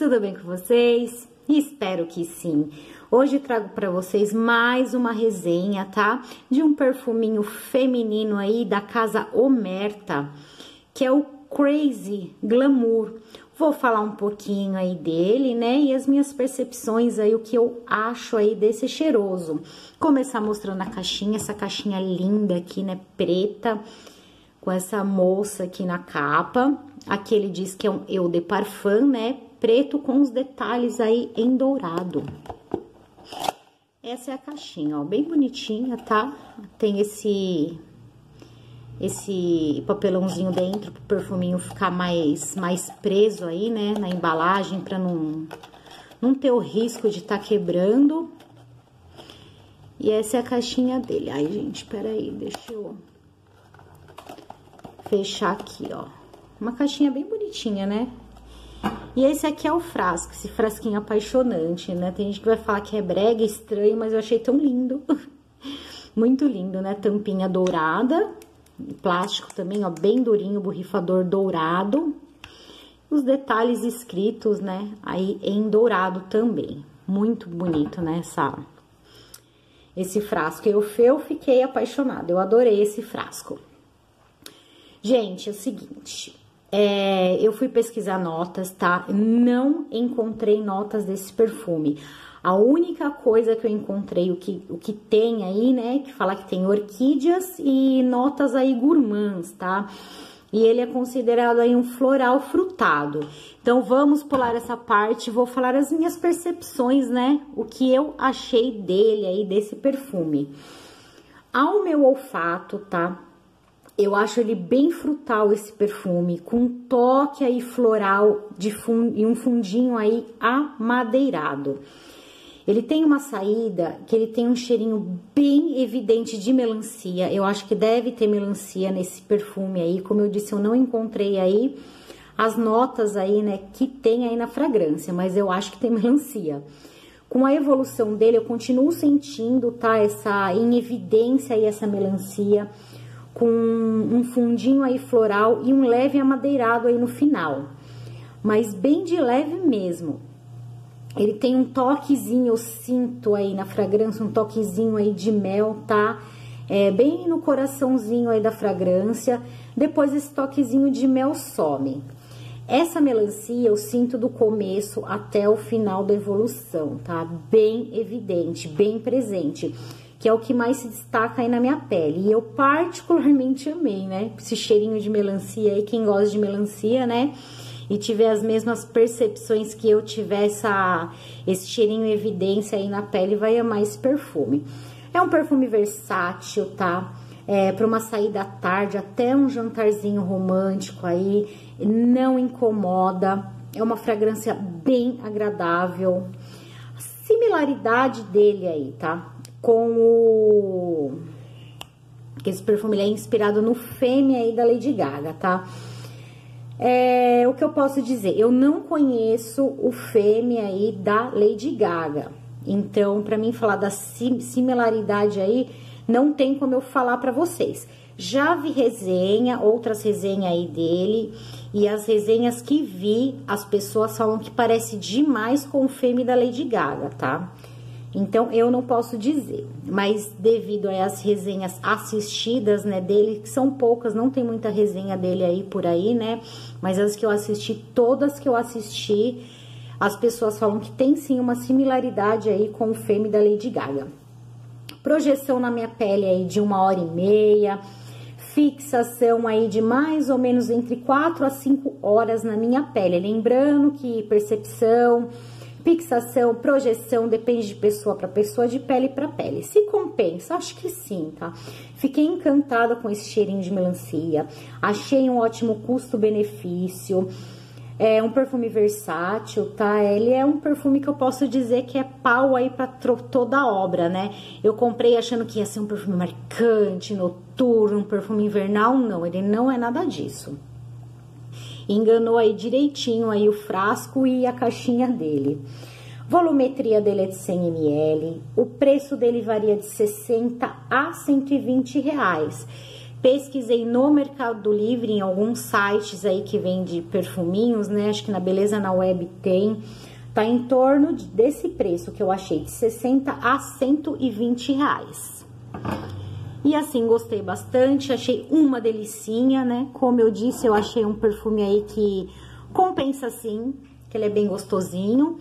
tudo bem com vocês? Espero que sim. Hoje trago para vocês mais uma resenha, tá? De um perfuminho feminino aí da casa Omerta, que é o Crazy Glamour. Vou falar um pouquinho aí dele, né? E as minhas percepções aí, o que eu acho aí desse cheiroso. Começar mostrando a caixinha, essa caixinha linda aqui, né? Preta, com essa moça aqui na capa. Aqui ele diz que é um Eau de Parfum, né? Preto com os detalhes aí em dourado. Essa é a caixinha, ó, bem bonitinha, tá? Tem esse esse papelãozinho dentro pro perfuminho ficar mais, mais preso aí, né, na embalagem, pra não, não ter o risco de estar tá quebrando. E essa é a caixinha dele. Ai, gente, peraí, deixa eu fechar aqui, ó. Uma caixinha bem bonitinha, né? E esse aqui é o frasco, esse frasquinho apaixonante, né? Tem gente que vai falar que é brega, estranho, mas eu achei tão lindo. Muito lindo, né? Tampinha dourada plástico também, ó, bem durinho, borrifador dourado. Os detalhes escritos, né, aí em dourado também. Muito bonito, né, essa, esse frasco. Eu, eu fiquei apaixonada, eu adorei esse frasco. Gente, é o seguinte, é, eu fui pesquisar notas, tá? Não encontrei notas desse perfume. A única coisa que eu encontrei, o que, o que tem aí, né, que fala que tem orquídeas e notas aí gourmands, tá? E ele é considerado aí um floral frutado. Então, vamos pular essa parte, vou falar as minhas percepções, né? O que eu achei dele aí, desse perfume. Ao meu olfato, tá? Eu acho ele bem frutal esse perfume, com um toque aí floral de fun e um fundinho aí amadeirado. Ele tem uma saída que ele tem um cheirinho bem evidente de melancia. Eu acho que deve ter melancia nesse perfume aí. Como eu disse, eu não encontrei aí as notas aí, né, que tem aí na fragrância, mas eu acho que tem melancia. Com a evolução dele, eu continuo sentindo, tá, essa em evidência aí essa melancia com um fundinho aí floral e um leve amadeirado aí no final. Mas bem de leve mesmo. Ele tem um toquezinho, eu sinto aí na fragrância, um toquezinho aí de mel, tá? É, bem no coraçãozinho aí da fragrância. Depois esse toquezinho de mel some. Essa melancia eu sinto do começo até o final da evolução, tá? Bem evidente, bem presente. Que é o que mais se destaca aí na minha pele. E eu particularmente amei, né? Esse cheirinho de melancia aí, quem gosta de melancia, né? e tiver as mesmas percepções que eu tiver essa, esse cheirinho evidência aí na pele, vai amar esse perfume. É um perfume versátil, tá? É, para uma saída à tarde, até um jantarzinho romântico aí, não incomoda. É uma fragrância bem agradável. A similaridade dele aí, tá? Com o... Esse perfume é inspirado no Fêmea aí da Lady Gaga, tá? É, o que eu posso dizer? Eu não conheço o Fêmea aí da Lady Gaga. Então, para mim falar da similaridade aí, não tem como eu falar para vocês. Já vi resenha, outras resenhas aí dele, e as resenhas que vi, as pessoas falam que parece demais com o Fêmea da Lady Gaga, tá? Então, eu não posso dizer, mas devido às resenhas assistidas, né, dele, que são poucas, não tem muita resenha dele aí por aí, né, mas as que eu assisti, todas que eu assisti, as pessoas falam que tem sim uma similaridade aí com o Femme da Lady Gaga. Projeção na minha pele aí de uma hora e meia, fixação aí de mais ou menos entre 4 a 5 horas na minha pele. Lembrando que percepção Fixação, projeção, depende de pessoa para pessoa, de pele para pele. Se compensa? Acho que sim, tá? Fiquei encantada com esse cheirinho de melancia. Achei um ótimo custo-benefício. É um perfume versátil, tá? Ele é um perfume que eu posso dizer que é pau aí pra toda a obra, né? Eu comprei achando que ia ser um perfume marcante, noturno, um perfume invernal. Não, ele não é nada disso enganou aí direitinho aí o frasco e a caixinha dele. Volumetria dele é de 100 ml, o preço dele varia de 60 a 120 reais. Pesquisei no Mercado Livre, em alguns sites aí que vende perfuminhos, né? Acho que na Beleza na Web tem. Tá em torno desse preço que eu achei, de 60 a 120 reais. E assim, gostei bastante, achei uma delicinha, né? Como eu disse, eu achei um perfume aí que compensa sim, que ele é bem gostosinho.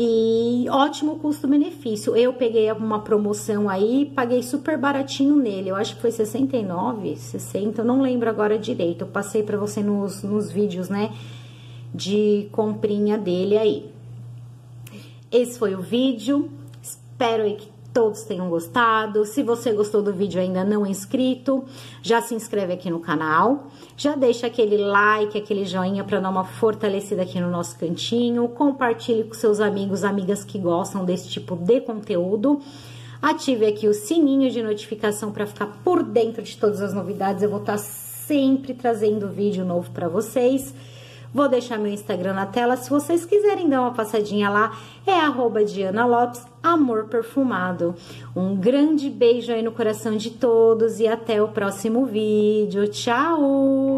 E ótimo custo-benefício. Eu peguei uma promoção aí, paguei super baratinho nele. Eu acho que foi 69, 60, eu não lembro agora direito. Eu passei para você nos, nos vídeos, né, de comprinha dele aí. Esse foi o vídeo. Espero que todos tenham gostado. Se você gostou do vídeo e ainda não é inscrito, já se inscreve aqui no canal. Já deixa aquele like, aquele joinha para dar uma fortalecida aqui no nosso cantinho. Compartilhe com seus amigos, amigas que gostam desse tipo de conteúdo. Ative aqui o sininho de notificação para ficar por dentro de todas as novidades. Eu vou estar sempre trazendo vídeo novo para vocês. Vou deixar meu Instagram na tela, se vocês quiserem dar uma passadinha lá, é arroba Diana Lopes, Amor Perfumado. Um grande beijo aí no coração de todos e até o próximo vídeo. Tchau!